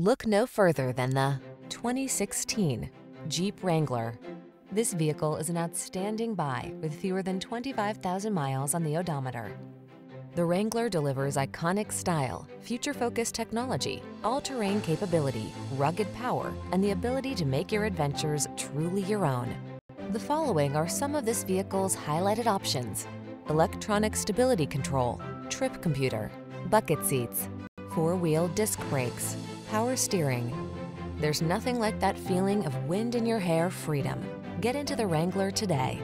Look no further than the 2016 Jeep Wrangler. This vehicle is an outstanding buy with fewer than 25,000 miles on the odometer. The Wrangler delivers iconic style, future-focused technology, all-terrain capability, rugged power, and the ability to make your adventures truly your own. The following are some of this vehicle's highlighted options. Electronic stability control, trip computer, bucket seats, four-wheel disc brakes, power steering. There's nothing like that feeling of wind in your hair freedom. Get into the Wrangler today.